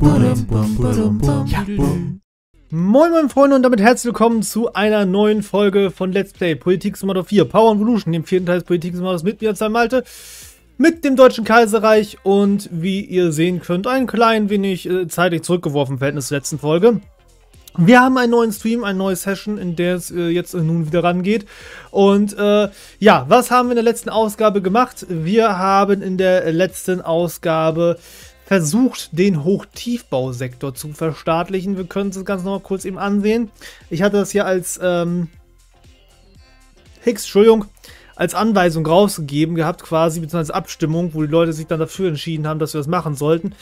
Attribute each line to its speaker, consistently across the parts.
Speaker 1: Ja. Moin moin Freunde und damit herzlich willkommen zu einer neuen Folge von Let's Play Politik Simulator 4 Power Evolution, dem vierten Teil des Politik Simulators mit mir, Zeit Malte, mit dem Deutschen Kaiserreich und wie ihr sehen könnt, ein klein wenig äh, zeitlich zurückgeworfen im Verhältnis zur letzten Folge. Wir haben einen neuen Stream, eine neue Session, in der es äh, jetzt äh, nun wieder rangeht. Und äh, ja, was haben wir in der letzten Ausgabe gemacht? Wir haben in der letzten Ausgabe versucht, den Hochtiefbausektor zu verstaatlichen. Wir können das Ganze nochmal kurz eben ansehen. Ich hatte das hier als ähm, Hicks, Entschuldigung, als Anweisung rausgegeben gehabt, quasi, beziehungsweise Abstimmung, wo die Leute sich dann dafür entschieden haben, dass wir das machen sollten.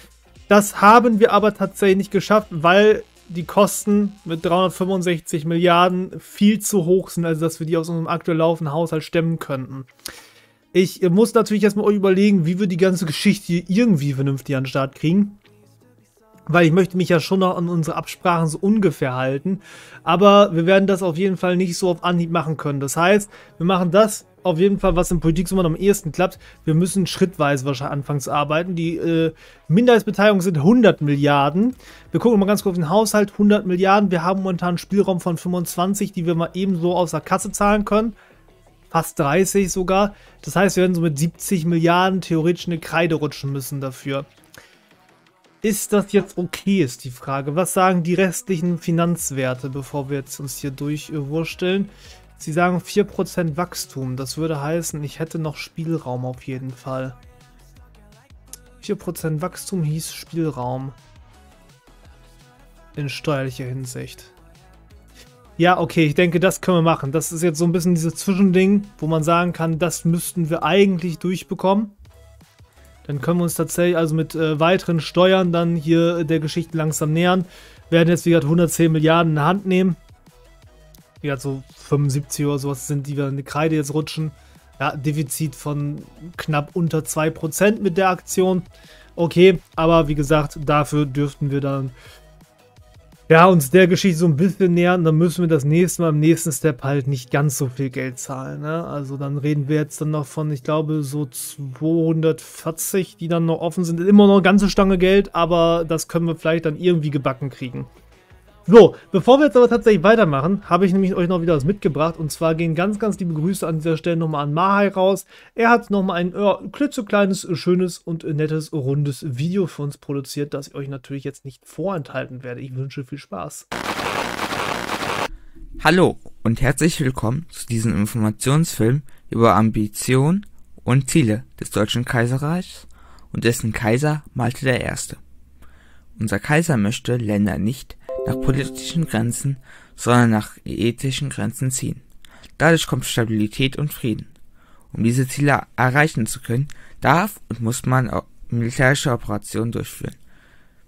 Speaker 1: Das haben wir aber tatsächlich nicht geschafft, weil die Kosten mit 365 Milliarden viel zu hoch sind, also dass wir die aus unserem aktuell laufenden Haushalt stemmen könnten. Ich muss natürlich erstmal euch überlegen, wie wir die ganze Geschichte irgendwie vernünftig an den Start kriegen. Weil ich möchte mich ja schon noch an unsere Absprachen so ungefähr halten. Aber wir werden das auf jeden Fall nicht so auf Anhieb machen können. Das heißt, wir machen das auf jeden Fall, was in Politik so am ehesten klappt. Wir müssen schrittweise wahrscheinlich anfangen zu arbeiten. Die äh, Minderheitsbeteiligung sind 100 Milliarden. Wir gucken mal ganz kurz auf den Haushalt. 100 Milliarden. Wir haben momentan einen Spielraum von 25, die wir mal ebenso aus der Kasse zahlen können. Fast 30 sogar. Das heißt, wir werden so mit 70 Milliarden theoretisch eine Kreide rutschen müssen dafür. Ist das jetzt okay, ist die Frage. Was sagen die restlichen Finanzwerte, bevor wir jetzt uns hier durchwursteln? Sie sagen 4% Wachstum. Das würde heißen, ich hätte noch Spielraum auf jeden Fall. 4% Wachstum hieß Spielraum. In steuerlicher Hinsicht. Ja, okay, ich denke, das können wir machen. Das ist jetzt so ein bisschen dieses Zwischending, wo man sagen kann, das müssten wir eigentlich durchbekommen. Dann können wir uns tatsächlich also mit äh, weiteren Steuern dann hier der Geschichte langsam nähern. Werden jetzt, wie gesagt, 110 Milliarden in der Hand nehmen. Wie gesagt, so 75 oder sowas sind, die wir in die Kreide jetzt rutschen. Ja, Defizit von knapp unter 2% mit der Aktion. Okay, aber wie gesagt, dafür dürften wir dann ja, uns der Geschichte so ein bisschen nähern, dann müssen wir das nächste Mal im nächsten Step halt nicht ganz so viel Geld zahlen. Ne? Also dann reden wir jetzt dann noch von, ich glaube, so 240, die dann noch offen sind. Immer noch eine ganze Stange Geld, aber das können wir vielleicht dann irgendwie gebacken kriegen. So, bevor wir jetzt aber tatsächlich weitermachen, habe ich nämlich euch noch wieder was mitgebracht. Und zwar gehen ganz, ganz liebe Grüße an dieser Stelle nochmal an Mahai raus. Er hat nochmal ein ja, klitzekleines, schönes und nettes, rundes Video für uns produziert, das ich euch natürlich jetzt nicht vorenthalten werde. Ich wünsche viel Spaß.
Speaker 2: Hallo und herzlich willkommen zu diesem Informationsfilm über Ambition und Ziele des Deutschen Kaiserreichs und dessen Kaiser Malte I. Unser Kaiser möchte Länder nicht nach politischen Grenzen, sondern nach ethischen Grenzen ziehen. Dadurch kommt Stabilität und Frieden. Um diese Ziele erreichen zu können, darf und muss man militärische Operationen durchführen.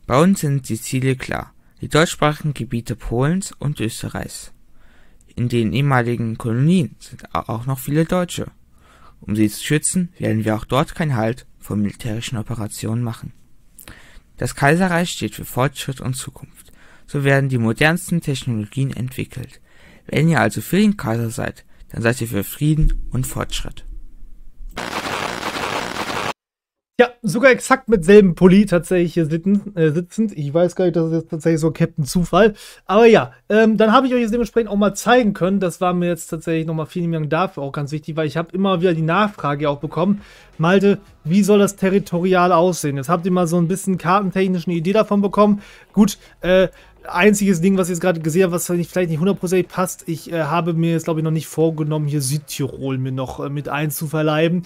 Speaker 2: Bei uns sind die Ziele klar. Die deutschsprachigen Gebiete Polens und Österreichs. In den ehemaligen Kolonien sind auch noch viele Deutsche. Um sie zu schützen, werden wir auch dort keinen Halt vor militärischen Operationen machen. Das Kaiserreich steht für Fortschritt und Zukunft so werden die modernsten Technologien entwickelt. Wenn ihr also für den Kaiser seid, dann seid ihr für Frieden und Fortschritt.
Speaker 1: Ja, sogar exakt mit selben Pulli tatsächlich hier sitzen, äh, sitzend. Ich weiß gar nicht, das ist jetzt tatsächlich so Captain Zufall. Aber ja, ähm, dann habe ich euch jetzt dementsprechend auch mal zeigen können. Das war mir jetzt tatsächlich nochmal vielen Dank dafür auch ganz wichtig, weil ich habe immer wieder die Nachfrage auch bekommen. Malte, wie soll das territorial aussehen? Jetzt habt ihr mal so ein bisschen kartentechnischen Idee davon bekommen. Gut, äh, einziges Ding, was ich jetzt gerade gesehen habe, was vielleicht nicht hundertprozentig passt, ich äh, habe mir jetzt, glaube ich, noch nicht vorgenommen, hier Südtirol mir noch äh, mit einzuverleiben.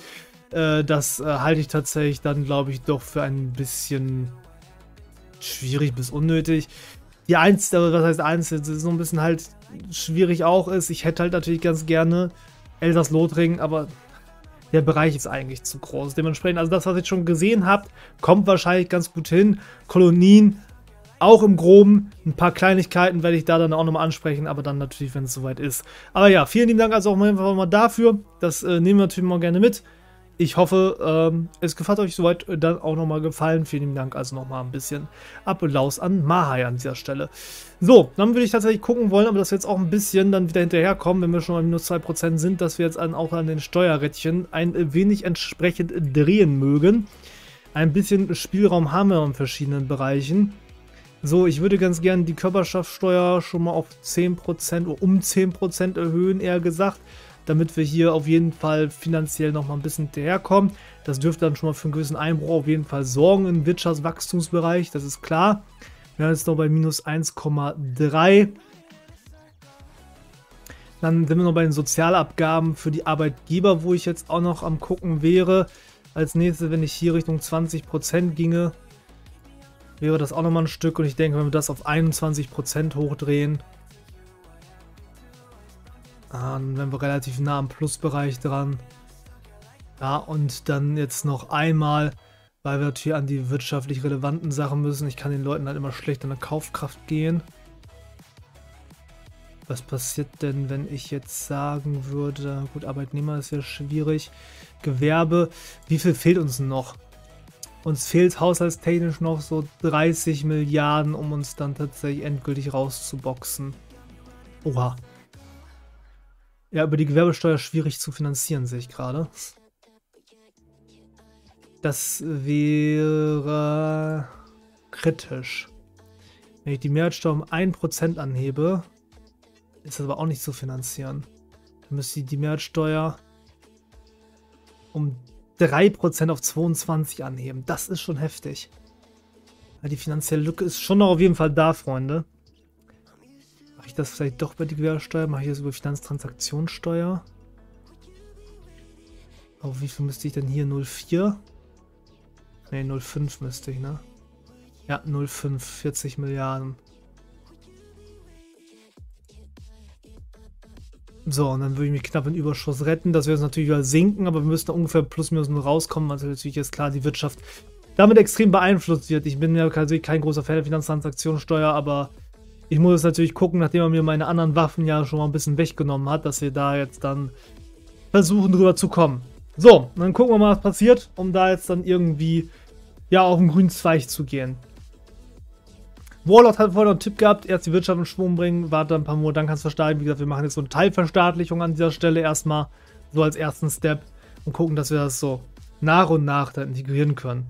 Speaker 1: Äh, das äh, halte ich tatsächlich dann, glaube ich, doch für ein bisschen schwierig bis unnötig. Die eins, was heißt eins, so ein bisschen halt schwierig auch ist, ich hätte halt natürlich ganz gerne Elsass-Lothringen, aber der Bereich ist eigentlich zu groß. Dementsprechend, also das, was ihr schon gesehen habt, kommt wahrscheinlich ganz gut hin. Kolonien auch im Groben. Ein paar Kleinigkeiten werde ich da dann auch nochmal ansprechen, aber dann natürlich, wenn es soweit ist. Aber ja, vielen lieben Dank also auch mal dafür. Das äh, nehmen wir natürlich mal gerne mit. Ich hoffe, ähm, es gefällt euch soweit dann auch nochmal gefallen. Vielen lieben Dank also nochmal ein bisschen Applaus an Mahai an dieser Stelle. So, dann würde ich tatsächlich gucken wollen, aber dass wir jetzt auch ein bisschen dann wieder hinterherkommen, wenn wir schon mal minus 2% sind, dass wir jetzt an, auch an den Steuerrädchen ein wenig entsprechend drehen mögen. Ein bisschen Spielraum haben wir in verschiedenen Bereichen. So, ich würde ganz gerne die Körperschaftssteuer schon mal auf 10% oder um 10% erhöhen, eher gesagt, damit wir hier auf jeden Fall finanziell noch mal ein bisschen hinterherkommen. Das dürfte dann schon mal für einen gewissen Einbruch auf jeden Fall sorgen im Wirtschaftswachstumsbereich, das ist klar. Wir haben jetzt noch bei minus 1,3. Dann sind wir noch bei den Sozialabgaben für die Arbeitgeber, wo ich jetzt auch noch am gucken wäre. Als nächstes, wenn ich hier Richtung 20% ginge, wäre das auch nochmal ein Stück. Und ich denke, wenn wir das auf 21% hochdrehen, dann wären wir relativ nah am Plusbereich dran. Ja, und dann jetzt noch einmal, weil wir natürlich an die wirtschaftlich relevanten Sachen müssen. Ich kann den Leuten dann immer schlecht an der Kaufkraft gehen. Was passiert denn, wenn ich jetzt sagen würde, gut, Arbeitnehmer ist ja schwierig, Gewerbe, wie viel fehlt uns noch? Uns fehlt haushaltstechnisch noch so 30 Milliarden, um uns dann tatsächlich endgültig rauszuboxen. Oha. Ja, über die Gewerbesteuer schwierig zu finanzieren, sehe ich gerade. Das wäre kritisch. Wenn ich die Mehrwertsteuer um 1% anhebe, ist das aber auch nicht zu finanzieren. Dann müsste ich die Mehrwertsteuer um 3% auf 22 anheben. Das ist schon heftig. Die finanzielle Lücke ist schon noch auf jeden Fall da, Freunde. Mache ich das vielleicht doch bei der Gewerbesteuer? Mache ich das über Finanztransaktionssteuer? Auf wie viel müsste ich denn hier? 0,4? Ne, 0,5 müsste ich, ne? Ja, 0,5, 40 Milliarden. So, und dann würde ich mich knapp in Überschuss retten. Das wäre jetzt natürlich wieder sinken, aber wir müssten ungefähr plus minus nur rauskommen, weil natürlich jetzt klar die Wirtschaft damit extrem beeinflusst wird. Ich bin ja natürlich kein großer Fan der Finanztransaktionssteuer, aber ich muss jetzt natürlich gucken, nachdem er mir meine anderen Waffen ja schon mal ein bisschen weggenommen hat, dass wir da jetzt dann versuchen drüber zu kommen. So, dann gucken wir mal, was passiert, um da jetzt dann irgendwie ja auf den grünen Zweig zu gehen. Warlord hat vorher noch einen Tipp gehabt, erst die Wirtschaft in Schwung bringen, warte ein paar Monate, dann kannst du versteigen. Wie gesagt, wir machen jetzt so eine Teilverstaatlichung an dieser Stelle erstmal, so als ersten Step und gucken, dass wir das so nach und nach dann integrieren können.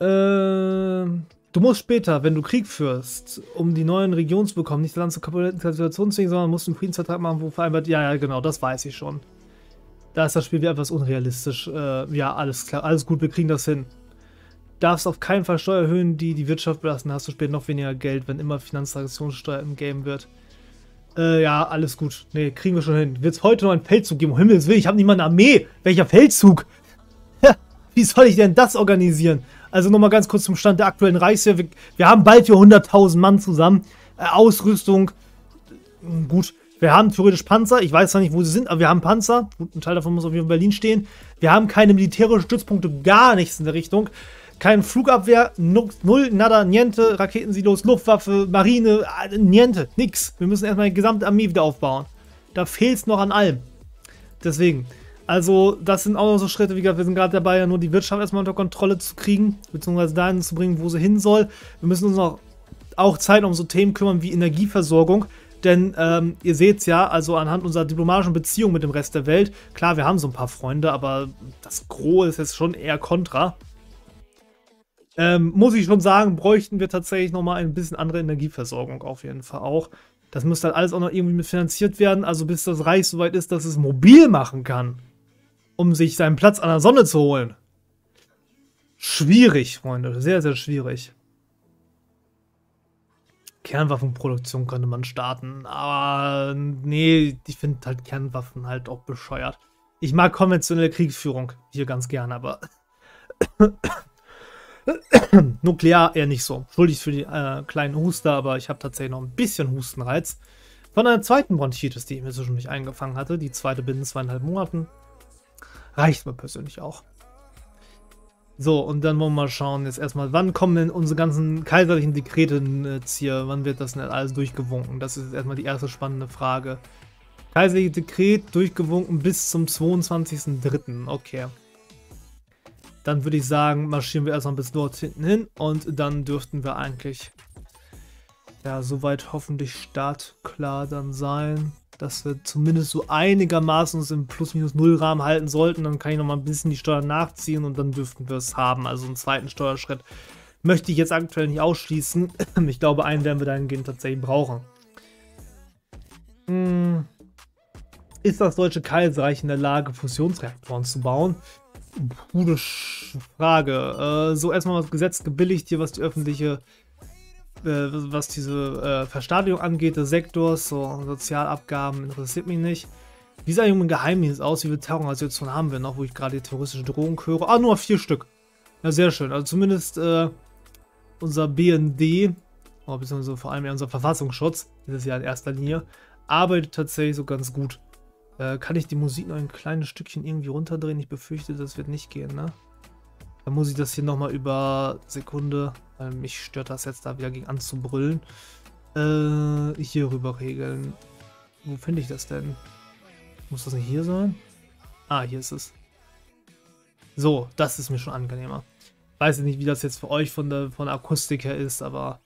Speaker 1: Äh, du musst später, wenn du Krieg führst, um die neuen Regionen zu bekommen, nicht Land zur Kapitulation zwingen, sondern musst einen Friedensvertrag machen, wo vereinbart, ja, ja, genau, das weiß ich schon. Da ist das Spiel wieder etwas unrealistisch. Äh, ja, alles klar, alles gut, wir kriegen das hin darfst auf keinen Fall Steuer erhöhen, die die Wirtschaft belasten. hast du später noch weniger Geld, wenn immer Finanztransaktionssteuer im Game wird. Äh, ja, alles gut. Ne, kriegen wir schon hin. Wird es heute noch einen Feldzug geben? Um Himmels Willen, ich habe nicht mal eine Armee. Welcher Feldzug? Wie soll ich denn das organisieren? Also nochmal ganz kurz zum Stand der aktuellen Reichswehr. Wir, wir haben bald hier 100.000 Mann zusammen. Äh, Ausrüstung. Gut. Wir haben theoretisch Panzer. Ich weiß zwar nicht, wo sie sind, aber wir haben Panzer. Gut, ein Teil davon muss auf jeden Fall in Berlin stehen. Wir haben keine militärischen Stützpunkte, gar nichts in der Richtung. Kein Flugabwehr, null, nada, niente, Raketensilos, Luftwaffe, Marine, äh, niente, nix. Wir müssen erstmal die gesamte Armee wieder aufbauen. Da fehlt es noch an allem. Deswegen, also das sind auch noch so Schritte, wie gesagt, wir sind gerade dabei, ja nur die Wirtschaft erstmal unter Kontrolle zu kriegen, beziehungsweise dahin zu bringen, wo sie hin soll. Wir müssen uns noch auch Zeit um so Themen kümmern wie Energieversorgung. Denn ähm, ihr seht es ja, also anhand unserer diplomatischen Beziehung mit dem Rest der Welt, klar, wir haben so ein paar Freunde, aber das Gros ist jetzt schon eher kontra. Ähm, muss ich schon sagen, bräuchten wir tatsächlich nochmal ein bisschen andere Energieversorgung auf jeden Fall auch. Das müsste halt alles auch noch irgendwie mit finanziert werden, also bis das Reich soweit ist, dass es mobil machen kann, um sich seinen Platz an der Sonne zu holen. Schwierig, Freunde, sehr, sehr schwierig. Kernwaffenproduktion könnte man starten, aber nee, ich finde halt Kernwaffen halt auch bescheuert. Ich mag konventionelle Kriegsführung hier ganz gerne, aber Nuklear eher nicht so. Schuldig für die äh, kleinen Huster, aber ich habe tatsächlich noch ein bisschen Hustenreiz. Von einer zweiten Bronchitis, die ich mir zwischendurch eingefangen hatte. Die zweite binnen zweieinhalb Monaten. Reicht mir persönlich auch. So, und dann wollen wir mal schauen, jetzt erstmal, wann kommen denn unsere ganzen kaiserlichen Dekrete jetzt hier, wann wird das denn alles durchgewunken? Das ist erstmal die erste spannende Frage. Kaiserliche Dekret durchgewunken bis zum 22.03. Okay. Dann würde ich sagen, marschieren wir erstmal bis dort hinten hin und dann dürften wir eigentlich ja soweit hoffentlich startklar dann sein, dass wir zumindest so einigermaßen uns im Plus-Minus-Null-Rahmen halten sollten. Dann kann ich noch mal ein bisschen die Steuern nachziehen und dann dürften wir es haben. Also einen zweiten Steuerschritt möchte ich jetzt aktuell nicht ausschließen. Ich glaube, einen werden wir dahingehend tatsächlich brauchen. Hm. Ist das Deutsche Kaiserreich in der Lage, Fusionsreaktoren zu bauen? Gute Frage. Äh, so erstmal das Gesetz gebilligt hier, was die öffentliche, äh, was diese äh, Verstadigung angeht, des Sektors, so Sozialabgaben interessiert mich nicht. Wie sah ein Geheimnis aus? Wie viele Terrororganisationen haben wir noch, wo ich gerade die terroristische Drohung höre? Ah, nur vier Stück. Ja, sehr schön. Also zumindest äh, unser BND, oh, beziehungsweise vor allem unser Verfassungsschutz, das ist ja in erster Linie, arbeitet tatsächlich so ganz gut. Äh, kann ich die Musik noch ein kleines Stückchen irgendwie runterdrehen? Ich befürchte, das wird nicht gehen, ne? Dann muss ich das hier nochmal über Sekunde, weil mich stört das jetzt da wieder gegen anzubrüllen, äh, hier rüber regeln. Wo finde ich das denn? Muss das nicht hier sein? Ah, hier ist es. So, das ist mir schon angenehmer. Weiß ich nicht, wie das jetzt für euch von der, von der Akustik her ist, aber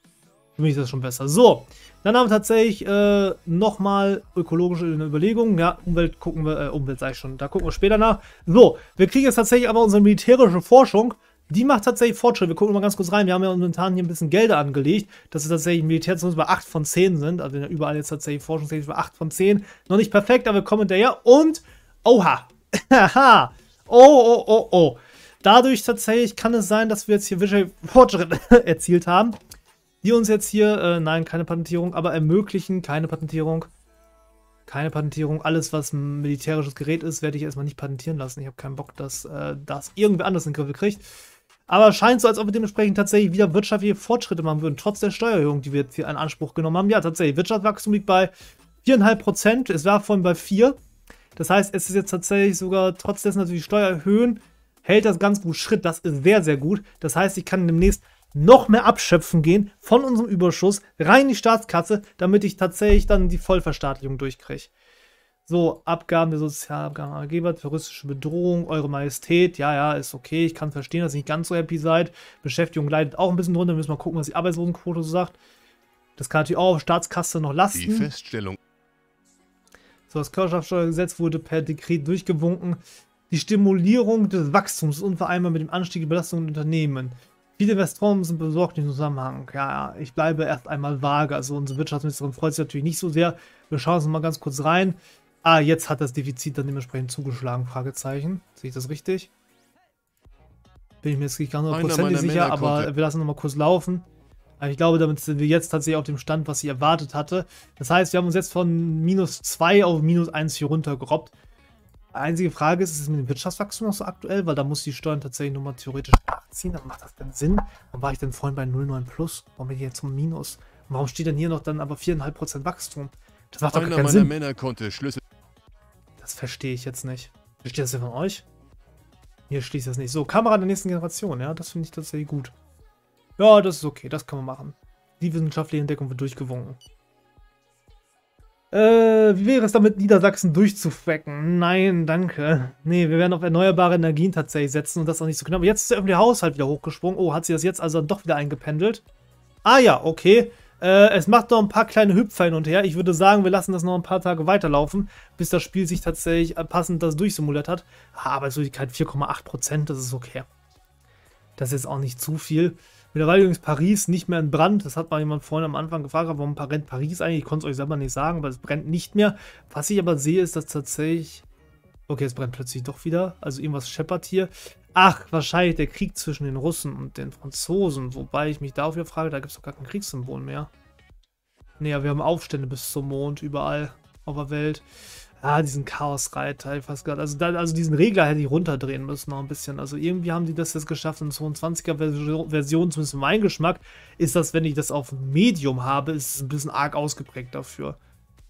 Speaker 1: für mich ist das schon besser. So, dann haben wir tatsächlich äh, nochmal ökologische Überlegungen. Ja, Umwelt gucken wir, äh, Umwelt sag ich schon, da gucken wir später nach. So, wir kriegen jetzt tatsächlich aber unsere militärische Forschung. Die macht tatsächlich Fortschritt. Wir gucken mal ganz kurz rein. Wir haben ja momentan hier ein bisschen Gelder angelegt, dass es tatsächlich Militär zumindest bei 8 von 10 sind. Also überall jetzt tatsächlich forschungstechnisch bei 8 von 10. Noch nicht perfekt, aber wir kommen hinterher. Und, oha, haha, oh, oh, oh, oh. Dadurch tatsächlich kann es sein, dass wir jetzt hier Fortschritt erzielt haben die uns jetzt hier, äh, nein, keine Patentierung, aber ermöglichen, keine Patentierung, keine Patentierung. Alles, was ein militärisches Gerät ist, werde ich erstmal nicht patentieren lassen. Ich habe keinen Bock, dass äh, das irgendwer anders in den Griff kriegt. Aber scheint so, als ob wir dementsprechend tatsächlich wieder wirtschaftliche Fortschritte machen würden, trotz der Steuererhöhung, die wir jetzt hier in Anspruch genommen haben. Ja, tatsächlich, Wirtschaftswachstum liegt bei 4,5 Prozent. Es war vorhin bei 4. Das heißt, es ist jetzt tatsächlich sogar, trotz dessen, dass wir die Steuer erhöhen, hält das ganz gut Schritt. Das ist sehr, sehr gut. Das heißt, ich kann demnächst noch mehr abschöpfen gehen von unserem Überschuss rein in die Staatskasse, damit ich tatsächlich dann die Vollverstaatlichung durchkriege. So, Abgaben der Sozialabgabengeber, terroristische Bedrohung, Eure Majestät, ja, ja, ist okay, ich kann verstehen, dass ihr nicht ganz so happy seid. Beschäftigung leidet auch ein bisschen drunter, wir müssen mal gucken, was die Arbeitslosenquote so sagt. Das kann natürlich auch auf Staatskasse noch lasten. Die Feststellung. So, das Körperschaftssteuergesetz wurde per Dekret durchgewunken. Die Stimulierung des Wachstums ist unvereinbar mit dem Anstieg der Belastung der Unternehmen. Viele Investoren sind besorgt im Zusammenhang. Ja, ich bleibe erst einmal vage. Also unsere Wirtschaftsministerin freut sich natürlich nicht so sehr. Wir schauen uns mal ganz kurz rein. Ah, jetzt hat das Defizit dann dementsprechend zugeschlagen, Fragezeichen. Sehe ich das richtig? Bin ich mir jetzt nicht ganz hundertprozentig sicher, aber wir lassen nochmal kurz laufen. Ich glaube, damit sind wir jetzt tatsächlich auf dem Stand, was ich erwartet hatte. Das heißt, wir haben uns jetzt von minus 2 auf minus 1 hier runtergerobbt. Einzige Frage ist, ist es mit dem Wirtschaftswachstum noch so aktuell? Weil da muss die Steuern tatsächlich nochmal theoretisch nachziehen. Dann macht das denn Sinn? Warum war ich denn vorhin bei 0,9 plus? Warum bin ich jetzt zum Minus? Und warum steht denn hier noch dann aber 4,5% Wachstum? Das macht doch Einer keinen Sinn. Männer konnte Schlüssel. Das verstehe ich jetzt nicht. Versteht das ja von euch? Hier schließt das nicht. So, Kamera der nächsten Generation, ja, das finde ich tatsächlich gut. Ja, das ist okay, das kann man machen. Die wissenschaftliche Entdeckung wird durchgewunken. Äh, wie wäre es damit, Niedersachsen durchzufrecken? Nein, danke. Nee, wir werden auf erneuerbare Energien tatsächlich setzen und das auch nicht so knapp. Jetzt ist der öffentliche Haushalt wieder hochgesprungen. Oh, hat sie das jetzt also doch wieder eingependelt? Ah ja, okay. Äh, es macht noch ein paar kleine Hüpfer hin und her. Ich würde sagen, wir lassen das noch ein paar Tage weiterlaufen, bis das Spiel sich tatsächlich passend das durchsimuliert hat. Ah, Arbeitslosigkeit 4,8%, das ist okay. Das ist jetzt auch nicht zu viel. Mittlerweile übrigens Paris nicht mehr in Brand. Das hat mal jemand vorhin am Anfang gefragt, warum brennt Paris eigentlich? Ich konnte es euch selber nicht sagen, aber es brennt nicht mehr. Was ich aber sehe, ist, dass tatsächlich. Okay, es brennt plötzlich doch wieder. Also irgendwas scheppert hier. Ach, wahrscheinlich der Krieg zwischen den Russen und den Franzosen. Wobei ich mich dafür frage, da gibt es doch gar kein Kriegssymbol mehr. Naja, wir haben Aufstände bis zum Mond überall auf der Welt. Ah, diesen Chaosreiter, ich weiß gar also, da, also diesen Regler hätte ich runterdrehen müssen noch ein bisschen. Also irgendwie haben die das jetzt geschafft in 22er Version, zumindest meinen Geschmack, ist das, wenn ich das auf Medium habe, ist es ein bisschen arg ausgeprägt dafür.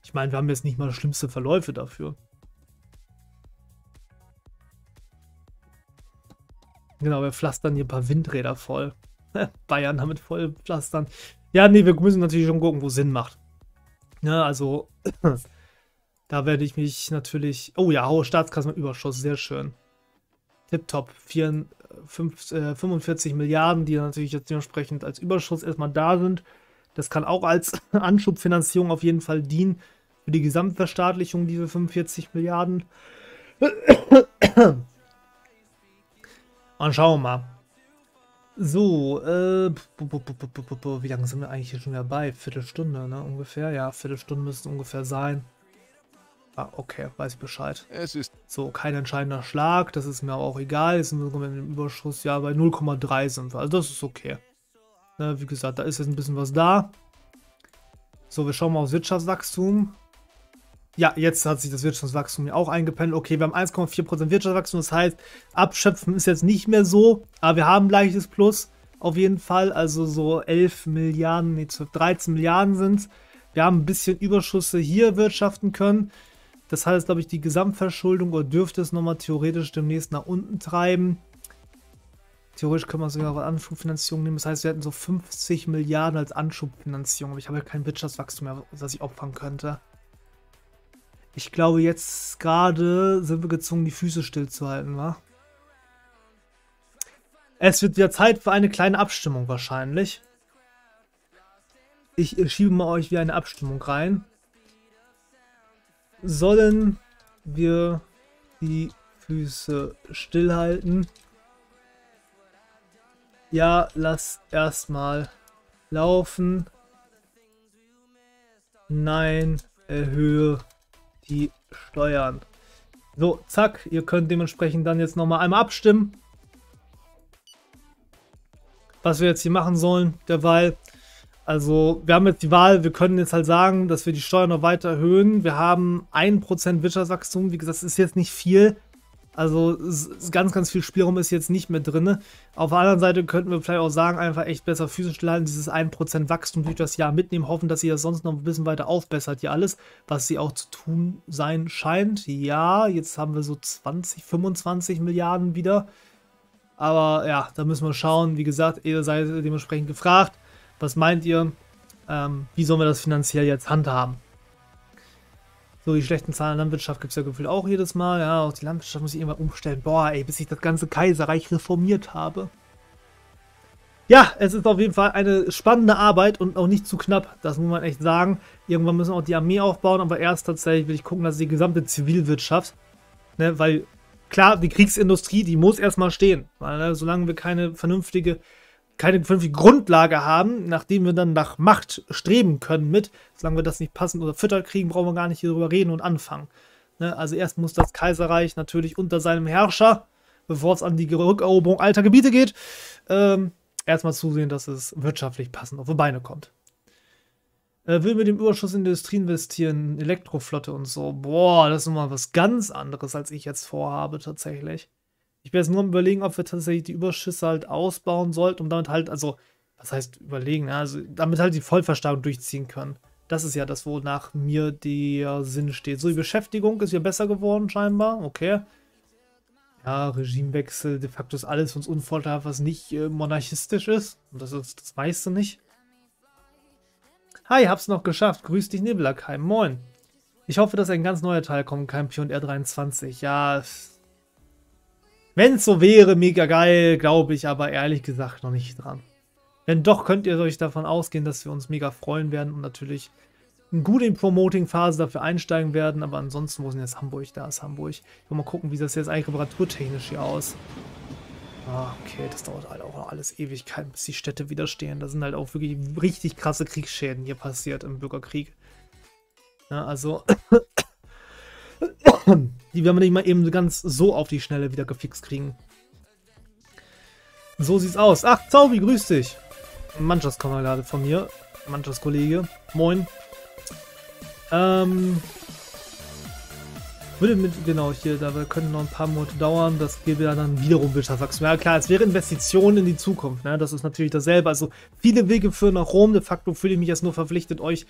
Speaker 1: Ich meine, wir haben jetzt nicht mal schlimmste Verläufe dafür. Genau, wir pflastern hier ein paar Windräder voll. Bayern damit voll pflastern. Ja, nee, wir müssen natürlich schon gucken, wo Sinn macht. Ja, also Da werde ich mich natürlich. Oh ja, hohe Staatskassenüberschuss, sehr schön. Tipptopp. 45 äh, Milliarden, die natürlich jetzt dementsprechend als Überschuss erstmal da sind. Das kann auch als Anschubfinanzierung auf jeden Fall dienen für die Gesamtverstaatlichung, diese 45 Milliarden. Und schauen wir mal. So, äh, wie lange sind wir eigentlich hier schon dabei? Viertelstunde, ne, ungefähr? Ja, Viertelstunde müsste ungefähr sein. Ah, okay, weiß ich Bescheid.
Speaker 3: Es ist
Speaker 1: So, kein entscheidender Schlag, das ist mir auch egal. Jetzt sind wir mit dem Überschuss, ja, bei 0,3 sind wir. Also das ist okay. Ne, wie gesagt, da ist jetzt ein bisschen was da. So, wir schauen mal aufs Wirtschaftswachstum. Ja, jetzt hat sich das Wirtschaftswachstum ja auch eingependelt. Okay, wir haben 1,4% Wirtschaftswachstum, das heißt, abschöpfen ist jetzt nicht mehr so, aber wir haben ein leichtes Plus auf jeden Fall. Also so 11 Milliarden, nee, 12, 13 Milliarden sind es. Wir haben ein bisschen Überschüsse hier wirtschaften können. Das heißt, glaube ich, die Gesamtverschuldung oder dürfte es nochmal theoretisch demnächst nach unten treiben. Theoretisch können wir sogar auch Anschubfinanzierung nehmen. Das heißt, wir hätten so 50 Milliarden als Anschubfinanzierung. Aber ich habe ja kein Wirtschaftswachstum mehr, das ich opfern könnte. Ich glaube, jetzt gerade sind wir gezwungen, die Füße stillzuhalten, wa? Es wird wieder Zeit für eine kleine Abstimmung wahrscheinlich. Ich schiebe mal euch wieder eine Abstimmung rein. Sollen wir die Füße stillhalten? Ja, lass erstmal laufen. Nein, erhöhe die Steuern. So, zack, ihr könnt dementsprechend dann jetzt nochmal einmal abstimmen. Was wir jetzt hier machen sollen, derweil. Also, wir haben jetzt die Wahl, wir können jetzt halt sagen, dass wir die Steuern noch weiter erhöhen. Wir haben 1% Wirtschaftswachstum, wie gesagt, das ist jetzt nicht viel. Also, ganz, ganz viel Spielraum ist jetzt nicht mehr drin. Auf der anderen Seite könnten wir vielleicht auch sagen, einfach echt besser physisch halten, dieses 1% Wachstum durch das Jahr mitnehmen, hoffen, dass sie das sonst noch ein bisschen weiter aufbessert, hier alles, was sie auch zu tun sein scheint. Ja, jetzt haben wir so 20, 25 Milliarden wieder. Aber ja, da müssen wir schauen. Wie gesagt, ihr seid dementsprechend gefragt. Was meint ihr? Ähm, wie sollen wir das finanziell jetzt handhaben? So, die schlechten Zahlen in der Landwirtschaft gibt es ja gefühlt auch jedes Mal. Ja, auch die Landwirtschaft muss ich irgendwann umstellen. Boah, ey, bis ich das ganze Kaiserreich reformiert habe. Ja, es ist auf jeden Fall eine spannende Arbeit und auch nicht zu knapp. Das muss man echt sagen. Irgendwann müssen wir auch die Armee aufbauen, aber erst tatsächlich will ich gucken, dass die gesamte Zivilwirtschaft, ne, weil klar, die Kriegsindustrie, die muss erstmal stehen. Weil ne, solange wir keine vernünftige keine vernünftige Grundlage haben, nachdem wir dann nach Macht streben können mit, solange wir das nicht passend oder füttert kriegen, brauchen wir gar nicht hier drüber reden und anfangen. Ne? Also erst muss das Kaiserreich natürlich unter seinem Herrscher, bevor es an die Rückeroberung alter Gebiete geht, ähm, erstmal zusehen, dass es wirtschaftlich passend auf die Beine kommt. Äh, will mit dem Überschuss in Industrie investieren, Elektroflotte und so. Boah, das ist nochmal was ganz anderes, als ich jetzt vorhabe tatsächlich. Ich werde jetzt nur am überlegen, ob wir tatsächlich die Überschüsse halt ausbauen sollten, um damit halt, also, was heißt überlegen, ne? also damit halt die Vollverstärkung durchziehen können. Das ist ja das, wonach mir der Sinn steht. So, die Beschäftigung ist ja besser geworden, scheinbar. Okay. Ja, Regimewechsel, de facto ist alles uns unvorteilhaft, was nicht äh, monarchistisch ist. Und das ist das meiste nicht. Hi, hab's noch geschafft. Grüß dich, Nebelakheim. Moin. Ich hoffe, dass ein ganz neuer Teil kommt, kein Pion R23. Ja, wenn es so wäre, mega geil, glaube ich aber ehrlich gesagt noch nicht dran. Wenn doch, könnt ihr euch davon ausgehen, dass wir uns mega freuen werden und natürlich gut in Promoting-Phase dafür einsteigen werden, aber ansonsten, wo ist denn jetzt Hamburg? Da ist Hamburg. Ich will mal gucken, wie das jetzt eigentlich reparaturtechnisch hier aus. Ah, okay, das dauert halt auch alles Ewigkeiten, bis die Städte wieder stehen. Da sind halt auch wirklich richtig krasse Kriegsschäden hier passiert im Bürgerkrieg. Ja, also die werden wir nicht mal eben ganz so auf die Schnelle wieder gefixt kriegen. So sieht's aus. Ach, Zaubi, grüß dich. Mannschaftskamerade von mir. Mannschaftskollege. Moin. Ähm. Würde mit, genau, hier, da können noch ein paar Monate dauern. Das ja dann wiederum Wirtschaftswachstum. Ja, klar, es wäre Investitionen in die Zukunft. Ne? Das ist natürlich dasselbe. Also, viele Wege führen nach Rom. De facto fühle ich mich jetzt nur verpflichtet, euch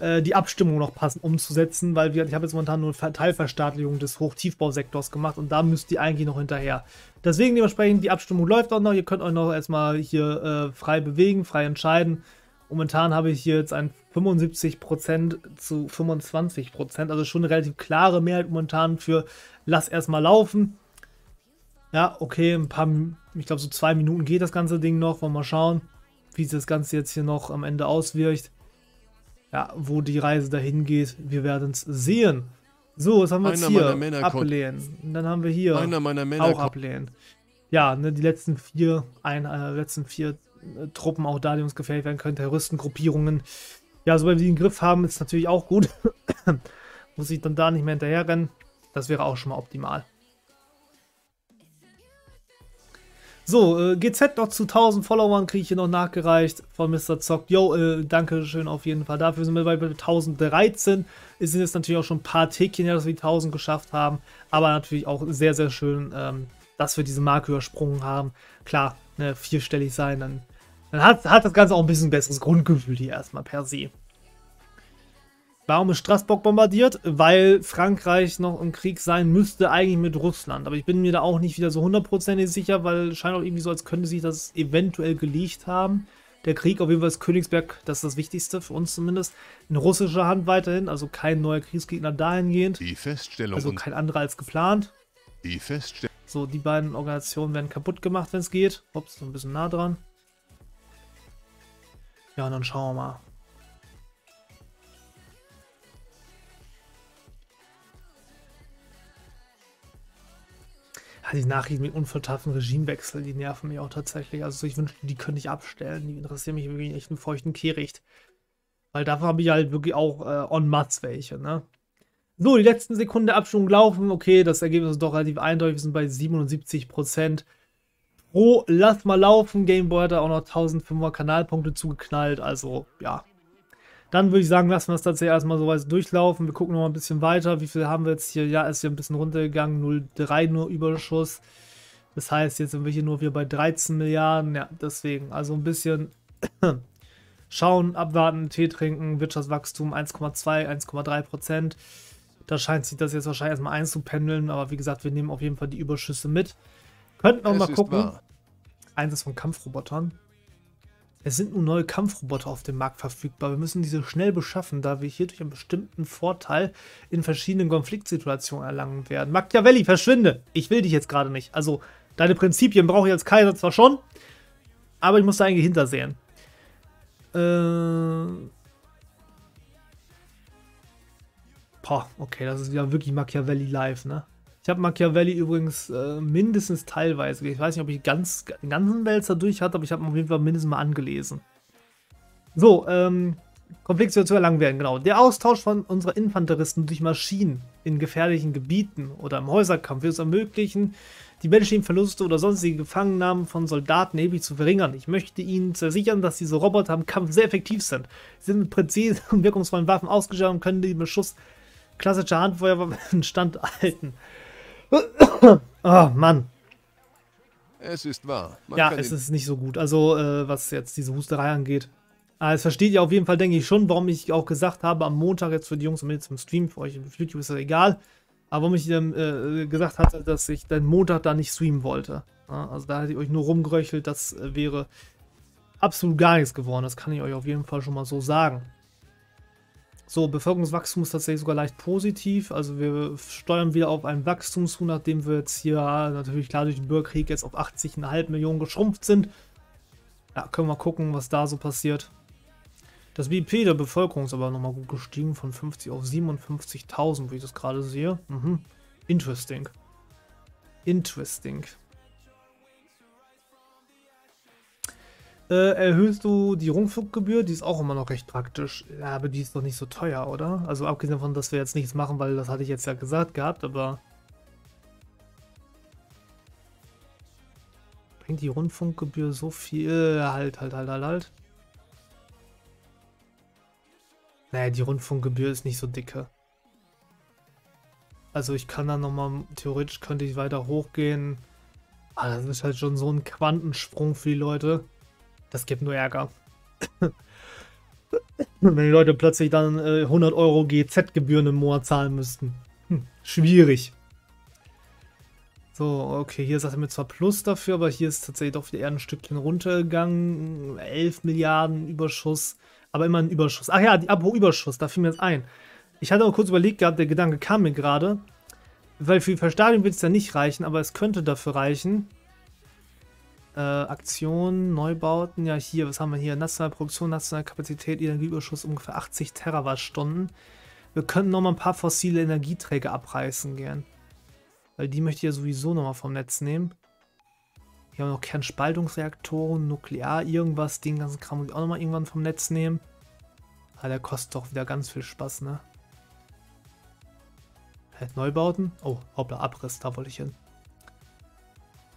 Speaker 1: äh, die Abstimmung noch passend umzusetzen, weil wir, ich habe jetzt momentan nur Teilverstaatlichung des Hochtiefbausektors gemacht und da müsst ihr eigentlich noch hinterher. Deswegen dementsprechend, die Abstimmung läuft auch noch. Ihr könnt euch noch erstmal hier äh, frei bewegen, frei entscheiden. Momentan habe ich hier jetzt ein 75% zu 25%, also schon eine relativ klare Mehrheit momentan für lass erstmal laufen. Ja, okay, ein paar, ich glaube so zwei Minuten geht das ganze Ding noch. Wollen wir mal schauen, wie sich das Ganze jetzt hier noch am Ende auswirkt. Ja, wo die Reise dahin geht, wir werden es sehen. So, was haben wir jetzt hier? Ablehnen. Und dann haben wir hier
Speaker 3: Männer
Speaker 1: auch ablehnen. ja, ne, die letzten vier, ein, äh, letzten vier äh, Truppen auch da, die uns gefährlich werden können, Terroristengruppierungen. Ja, sobald wir die in den Griff haben, ist natürlich auch gut. Muss ich dann da nicht mehr hinterher rennen. Das wäre auch schon mal optimal. So, äh, GZ noch zu 1000 Followern kriege ich hier noch nachgereicht von Mr. Zock. Yo, äh, danke schön auf jeden Fall dafür. Sind wir bei 1013. Es sind jetzt natürlich auch schon ein paar Tickchen, dass wir die 1000 geschafft haben. Aber natürlich auch sehr, sehr schön, ähm, dass wir diese Marke übersprungen haben. Klar, ne, vierstellig sein, dann, dann hat, hat das Ganze auch ein bisschen besseres Grundgefühl hier erstmal per se. Warum ist Straßburg bombardiert? Weil Frankreich noch im Krieg sein müsste, eigentlich mit Russland. Aber ich bin mir da auch nicht wieder so hundertprozentig sicher, weil es scheint auch irgendwie so, als könnte sich das eventuell gelegt haben. Der Krieg, auf jeden Fall ist Königsberg, das ist das Wichtigste, für uns zumindest, in russischer Hand weiterhin, also kein neuer Kriegsgegner dahingehend.
Speaker 3: Die Feststellung.
Speaker 1: Also kein anderer als geplant.
Speaker 3: Die Feststellung.
Speaker 1: So, die beiden Organisationen werden kaputt gemacht, wenn es geht. Ups, so ein bisschen nah dran. Ja, und dann schauen wir mal. Die Nachrichten mit unvertafften Regimewechsel, die nerven mich auch tatsächlich. Also ich wünschte, die könnte ich abstellen. Die interessieren mich wirklich echt einen feuchten Kehricht. Weil dafür habe ich halt wirklich auch äh, en masse welche, ne? So, die letzten Sekunden der Abstimmung laufen. Okay, das Ergebnis ist doch relativ eindeutig. Wir sind bei 77%. Pro, lass mal laufen. Gameboy hat da auch noch 1500 Kanalpunkte zugeknallt. Also, ja, dann würde ich sagen, lassen wir es tatsächlich erstmal so weit durchlaufen. Wir gucken noch mal ein bisschen weiter. Wie viel haben wir jetzt hier? Ja, ist hier ein bisschen runtergegangen. 0,3 nur Überschuss. Das heißt, jetzt sind wir hier nur wieder bei 13 Milliarden. Ja, deswegen. Also ein bisschen schauen, abwarten, Tee trinken. Wirtschaftswachstum 1,2, 1,3 Prozent. Da scheint sich das jetzt wahrscheinlich erstmal einzupendeln. Aber wie gesagt, wir nehmen auf jeden Fall die Überschüsse mit. Könnten auch es mal gucken. Einsatz von Kampfrobotern. Es sind nun neue Kampfroboter auf dem Markt verfügbar. Wir müssen diese schnell beschaffen, da wir hierdurch einen bestimmten Vorteil in verschiedenen Konfliktsituationen erlangen werden. Machiavelli, verschwinde! Ich will dich jetzt gerade nicht. Also, deine Prinzipien brauche ich als Kaiser zwar schon, aber ich muss da eigentlich hintersehen. Äh. Boah, okay, das ist ja wirklich Machiavelli live, ne? Ich habe Machiavelli übrigens äh, mindestens teilweise, ich weiß nicht, ob ich ganz, den ganzen Wälzer durch hatte, aber ich habe auf jeden Fall mindestens mal angelesen. So, ähm, Konfliktsituation erlangen werden, genau. Der Austausch von unserer Infanteristen durch Maschinen in gefährlichen Gebieten oder im Häuserkampf wird es ermöglichen, die menschlichen Verluste oder sonstige Gefangennahmen von Soldaten erheblich zu verringern. Ich möchte Ihnen versichern, dass diese Roboter im Kampf sehr effektiv sind. Sie sind mit präzisen und wirkungsvollen Waffen ausgestattet und können den Beschuss klassischer Handfeuerwaffen standhalten oh, Mann.
Speaker 3: Es ist wahr.
Speaker 1: Man ja, es ist nicht so gut. Also, äh, was jetzt diese Husterei angeht. Aber es versteht ihr auf jeden Fall, denke ich, schon, warum ich auch gesagt habe, am Montag jetzt für die Jungs und Mädels im Stream, für euch auf YouTube ist das egal. Aber warum ich ähm, äh, gesagt hatte, dass ich den Montag da nicht streamen wollte. Ja, also da hätte ich euch nur rumgeröchelt, das äh, wäre absolut gar nichts geworden. Das kann ich euch auf jeden Fall schon mal so sagen. So, Bevölkerungswachstum ist tatsächlich sogar leicht positiv. Also wir steuern wieder auf ein Wachstum zu, nachdem wir jetzt hier natürlich klar durch den Bürgerkrieg jetzt auf 80,5 Millionen geschrumpft sind. Ja, können wir gucken, was da so passiert. Das BIP der Bevölkerung ist aber nochmal gut gestiegen, von 50 auf 57.000, wie ich das gerade sehe. Mhm. Interesting. Interesting. Äh, erhöhst du die Rundfunkgebühr? Die ist auch immer noch recht praktisch. Ja, aber die ist doch nicht so teuer, oder? Also abgesehen davon, dass wir jetzt nichts machen, weil das hatte ich jetzt ja gesagt gehabt, aber... Bringt die Rundfunkgebühr so viel? Halt, halt, halt, halt, halt. Naja, die Rundfunkgebühr ist nicht so dicke. Also ich kann dann nochmal, theoretisch könnte ich weiter hochgehen. Aber das ist halt schon so ein Quantensprung für die Leute. Das gibt nur Ärger. Wenn die Leute plötzlich dann äh, 100 Euro GZ-Gebühren im Monat zahlen müssten. Hm, schwierig. So, okay, hier sagt er mir zwar Plus dafür, aber hier ist tatsächlich doch wieder eher ein Stückchen runtergegangen. 11 Milliarden Überschuss, aber immer ein Überschuss. Ach ja, die Abo-Überschuss, da fiel mir jetzt ein. Ich hatte auch kurz überlegt gehabt, der Gedanke kam mir gerade, weil für die Verstadion wird es ja nicht reichen, aber es könnte dafür reichen, äh, Aktionen, Neubauten, ja hier, was haben wir hier? Nationale Produktion, nationale Kapazität, Energieüberschuss ungefähr 80 Terawattstunden. Wir könnten nochmal ein paar fossile Energieträger abreißen gern. Weil die möchte ich ja sowieso nochmal vom Netz nehmen. Hier haben wir noch Kernspaltungsreaktoren, Nuklear, irgendwas. Den ganzen Kram muss ich auch nochmal irgendwann vom Netz nehmen. Ah, der kostet doch wieder ganz viel Spaß, ne? Neubauten? Oh, hoppla, Abriss, da wollte ich hin.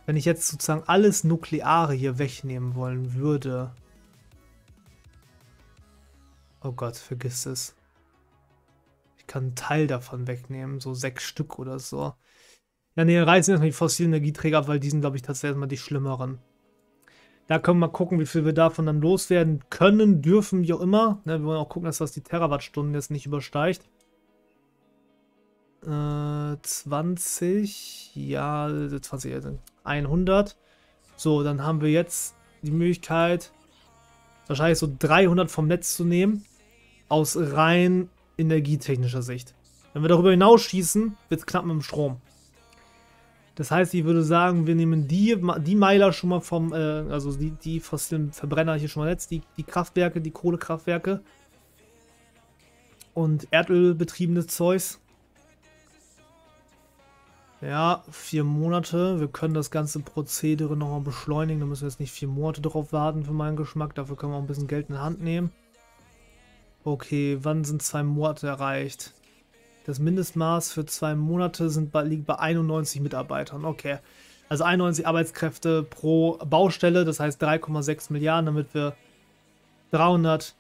Speaker 1: Wenn ich jetzt sozusagen alles Nukleare hier wegnehmen wollen würde. Oh Gott, vergiss es. Ich kann einen Teil davon wegnehmen, so sechs Stück oder so. Ja, ne, reißen erstmal die fossilen Energieträger ab, weil die sind, glaube ich, tatsächlich erstmal die schlimmeren. Da können wir mal gucken, wie viel wir davon dann loswerden können, dürfen, wie auch immer. Ne, wir wollen auch gucken, dass das die Terawattstunden jetzt nicht übersteigt. Äh, 20, ja, 20, 100. So, dann haben wir jetzt die Möglichkeit, wahrscheinlich so 300 vom Netz zu nehmen, aus rein energietechnischer Sicht. Wenn wir darüber hinausschießen, wird es knapp mit dem Strom. Das heißt, ich würde sagen, wir nehmen die, die Meiler schon mal vom, äh, also die, die fossilen Verbrenner hier schon mal jetzt, die, die Kraftwerke, die Kohlekraftwerke und erdölbetriebenes Zeugs. Ja, vier Monate. Wir können das ganze Prozedere nochmal beschleunigen. Da müssen wir jetzt nicht vier Monate drauf warten für meinen Geschmack. Dafür können wir auch ein bisschen Geld in die Hand nehmen. Okay, wann sind zwei Monate erreicht? Das Mindestmaß für zwei Monate sind liegt bei 91 Mitarbeitern. Okay. Also 91 Arbeitskräfte pro Baustelle, das heißt 3,6 Milliarden, damit wir 300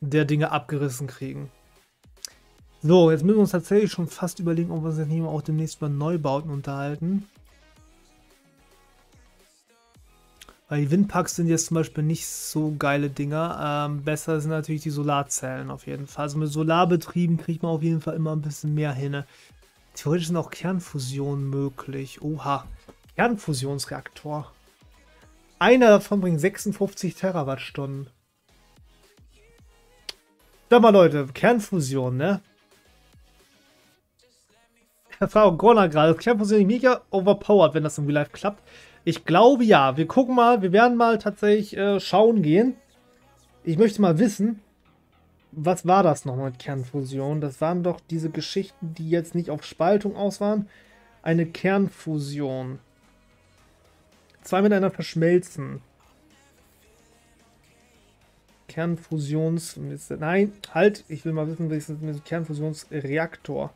Speaker 1: der Dinge abgerissen kriegen. So, jetzt müssen wir uns tatsächlich schon fast überlegen, ob wir uns jetzt nicht auch demnächst über Neubauten unterhalten. Weil die Windparks sind jetzt zum Beispiel nicht so geile Dinger. Ähm, besser sind natürlich die Solarzellen auf jeden Fall. Also mit Solarbetrieben kriegt man auf jeden Fall immer ein bisschen mehr hin. Theoretisch sind auch Kernfusionen möglich. Oha. Kernfusionsreaktor. Einer davon bringt 56 Terawattstunden. Sag mal Leute, Kernfusion, ne? Frau Gorner gerade. Kernfusion ist mega overpowered, wenn das im Real Life klappt. Ich glaube ja. Wir gucken mal, wir werden mal tatsächlich äh, schauen gehen. Ich möchte mal wissen, was war das nochmal mit Kernfusion? Das waren doch diese Geschichten, die jetzt nicht auf Spaltung aus waren. Eine Kernfusion. Zwei miteinander verschmelzen. Kernfusions... Nein, halt. Ich will mal wissen, was ist mit Kernfusionsreaktor.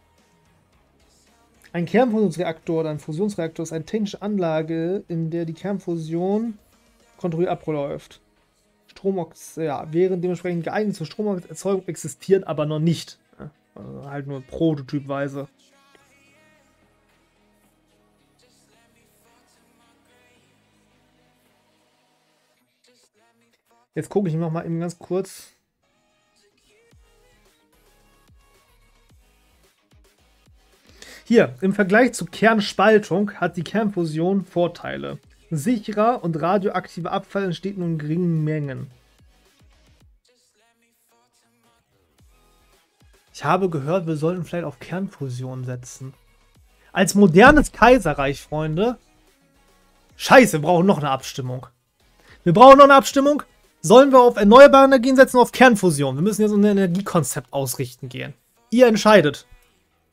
Speaker 1: Ein Kernfusionsreaktor oder ein Fusionsreaktor ist eine technische Anlage, in der die Kernfusion kontrolliert abläuft. Strom ja, wäre dementsprechend geeignet zur Stromerzeugung, existiert aber noch nicht. Also halt nur prototypweise. Jetzt gucke ich noch mal eben ganz kurz. Hier, im Vergleich zu Kernspaltung hat die Kernfusion Vorteile. Sicherer und radioaktiver Abfall entsteht nur in geringen Mengen. Ich habe gehört, wir sollten vielleicht auf Kernfusion setzen. Als modernes Kaiserreich, Freunde. Scheiße, wir brauchen noch eine Abstimmung. Wir brauchen noch eine Abstimmung. Sollen wir auf erneuerbare Energien setzen oder auf Kernfusion? Wir müssen jetzt unser Energiekonzept ausrichten gehen. Ihr entscheidet.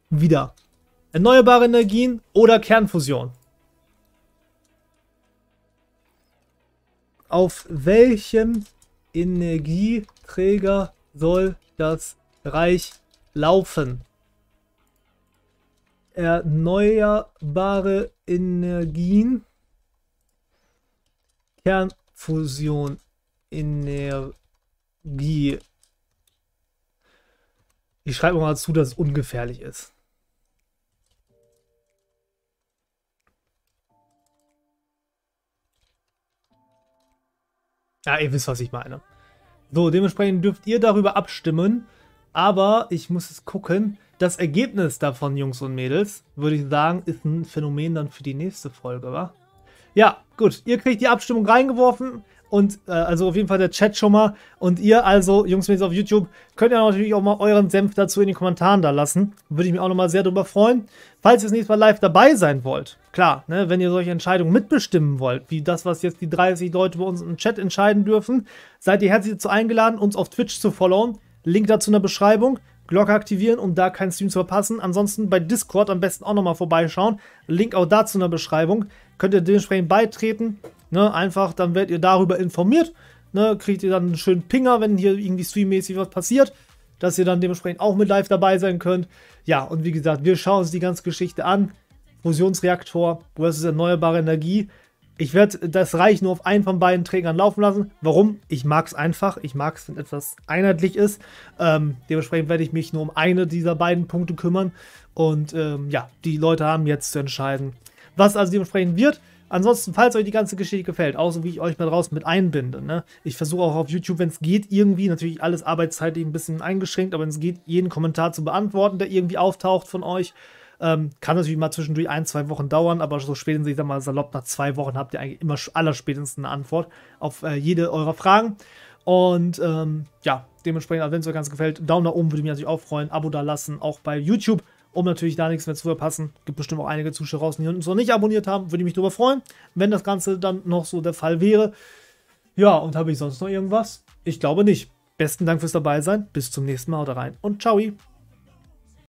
Speaker 1: Wieder. Erneuerbare Energien oder Kernfusion? Auf welchem Energieträger soll das Reich laufen? Erneuerbare Energien, Kernfusion, Energie. Ich schreibe mal zu, dass es ungefährlich ist. Ja, ihr wisst, was ich meine. So, dementsprechend dürft ihr darüber abstimmen. Aber ich muss es gucken. Das Ergebnis davon, Jungs und Mädels, würde ich sagen, ist ein Phänomen dann für die nächste Folge, wa? Ja, gut. Ihr kriegt die Abstimmung reingeworfen. Und äh, also auf jeden Fall der Chat schon mal. Und ihr also, Jungs, Mädels auf YouTube, könnt ihr natürlich auch mal euren Senf dazu in den Kommentaren da lassen. Würde ich mich auch nochmal sehr darüber freuen. Falls ihr das nächste Mal live dabei sein wollt, klar, ne, wenn ihr solche Entscheidungen mitbestimmen wollt, wie das, was jetzt die 30 Leute bei uns im Chat entscheiden dürfen, seid ihr herzlich dazu eingeladen, uns auf Twitch zu followen. Link dazu in der Beschreibung. Glocke aktivieren, um da keinen Stream zu verpassen. Ansonsten bei Discord am besten auch nochmal vorbeischauen. Link auch dazu in der Beschreibung. Könnt ihr dementsprechend beitreten. Ne, einfach, dann werdet ihr darüber informiert. Ne, kriegt ihr dann einen schönen Pinger, wenn hier irgendwie streammäßig was passiert. Dass ihr dann dementsprechend auch mit live dabei sein könnt. Ja, und wie gesagt, wir schauen uns die ganze Geschichte an. Fusionsreaktor versus erneuerbare Energie. Ich werde das Reich nur auf einen von beiden Trägern laufen lassen. Warum? Ich mag es einfach. Ich mag es, wenn etwas einheitlich ist. Ähm, dementsprechend werde ich mich nur um eine dieser beiden Punkte kümmern. Und ähm, ja, die Leute haben jetzt zu entscheiden, was also dementsprechend wird. Ansonsten, falls euch die ganze Geschichte gefällt, außer wie ich euch mal draußen mit einbinde, ne? ich versuche auch auf YouTube, wenn es geht, irgendwie, natürlich alles arbeitszeitlich ein bisschen eingeschränkt, aber wenn es geht, jeden Kommentar zu beantworten, der irgendwie auftaucht von euch. Ähm, kann natürlich mal zwischendurch ein, zwei Wochen dauern, aber so spätestens, ich sag mal, salopp nach zwei Wochen habt ihr eigentlich immer allerspätestens eine Antwort auf äh, jede eurer Fragen. Und ähm, ja, dementsprechend, also wenn es euch ganz gefällt, Daumen nach oben würde mich natürlich auch freuen, Abo da lassen, auch bei YouTube, um natürlich da nichts mehr zu verpassen. Gibt bestimmt auch einige Zuschauer raus, die uns noch nicht abonniert haben, würde ich mich darüber freuen, wenn das Ganze dann noch so der Fall wäre. Ja, und habe ich sonst noch irgendwas? Ich glaube nicht. Besten Dank fürs dabei sein. Bis zum nächsten Mal. Haut rein und ciao.